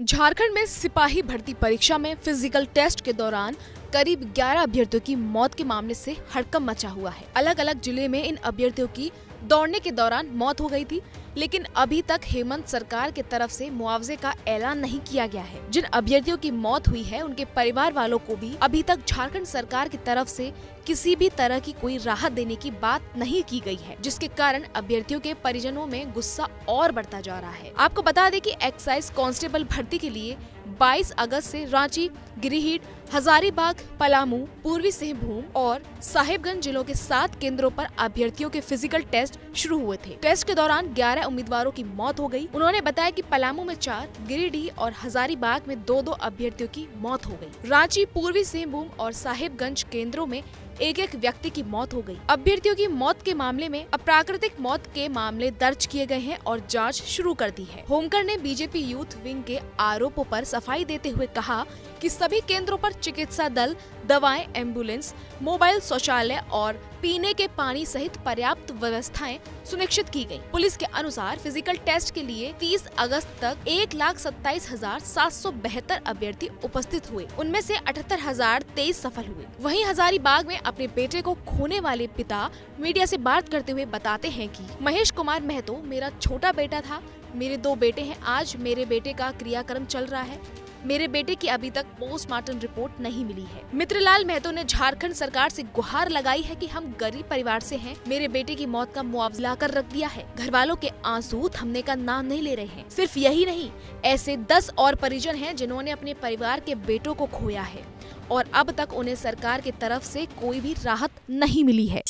झारखंड में सिपाही भर्ती परीक्षा में फ़िज़िकल टेस्ट के दौरान करीब 11 अभ्यर्थियों की मौत के मामले से हड़कंप मचा हुआ है। अलग अलग ज़िले में इन अभ्यर्थियों की दौड़ने के दौरान मौत हो गई थी, लेकिन अभी तक हेमंत सरकार की तरफ़ से मुआवजे का ऐलान नहीं किया गया है। जिन अभ्यर्थियों की मौत हुई है, उनके परिवार वालों को भी अभी तक झारखंड सरकार की तरफ़ से किसी भी तरह की कोई राहत देने की बात नहीं की गई है, जिसके कारण अभ्यर्थियों के परिजनों में गुस्सा और बढ़ता जा रहा है। आपको बता दें कि एक्साइज कांस्टेबल भर्ती के लिए 22 अगस्त से रांची गिरिहीट हजारीबाग, पलामू, पूर्वी सिंहभूम और साहिबगंज जिलों के सात केंद्रों पर अभ्यर्थियों के फ़िज़िकल टेस्ट शुरू हुए थे टेस्ट के दौरान 11 उम्मीदवारों की मौत हो गई। उन्होंने बताया कि पलामू में चार, गिरिडीह और हजारीबाग में दो दो अभ्यर्थियों की मौत हो गई। रांची, पूर्वी सिंहभूम और साहिबगंज केंद्रों में एक एक व्यक्ति की मौत हो गई। अभ्यर्थियों की मौत के मामले में अप्राकृतिक मौत के मामले दर्ज किए गए हैं और जाँच शुरू कर दी है होमकर ने बीजेपी यूथ विंग के आरोपों पर सफ़ाई देते हुए कहा कि सभी केंद्रों पर चिकित्सा दल, दवाएँ, एंबुलेंस, मोबाइल शौचालय और पीने के पानी सहित पर्याप्त व्यवस्थाएँ सुनिश्चित की गई। पुलिस के अनुसार फ़िज़िकल टेस्ट के लिए 30 अगस्त तक एक लाख सत्ताईस हज़ार सात सौ बेहतर अभ्यर्थी उपस्थित हुए। उनमें से अठहत्तर हज़ार तेईस सफल हुए। वहीं हजारीबाग में अपने बेटे को खोने वाले पिता मीडिया से बात करते हुए बताते हैं कि, महेश कुमार महतो मेरा छोटा बेटा था, मेरे दो बेटे हैं, आज मेरे बेटे का क्रियाक्रम चल रहा है। मेरे बेटे की अभी तक पोस्टमार्टम रिपोर्ट नहीं मिली है। मित्रलाल महतो ने झारखंड सरकार से गुहार लगाई है कि हम गरीब परिवार से हैं। मेरे बेटे की मौत का मुआवजा कर रख दिया है। घर वालों के आँसू थमने का नाम नहीं ले रहे हैं। सिर्फ़ यही नहीं, ऐसे दस और परिजन हैं जिन्होंने अपने परिवार के बेटों को खोया है। और अब तक उन्हें सरकार की तरफ़ से कोई भी राहत नहीं मिली है।